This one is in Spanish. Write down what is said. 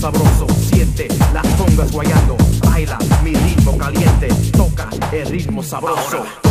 sabroso, siente las congas guayando, baila mi ritmo caliente, toca el ritmo sabroso.